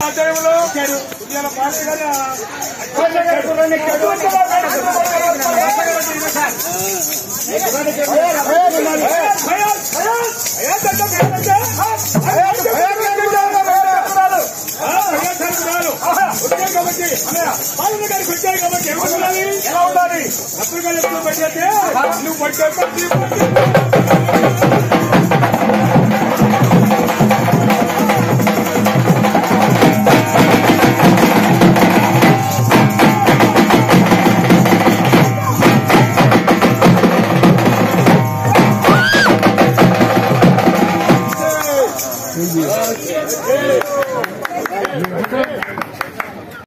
ఆధ్వర్యంలో ఇవాళ పార్టీ గారు ఎలా ఉండాలి అప్పుడు కానీ ఎప్పుడు పడితే నువ్వు పడితే thank you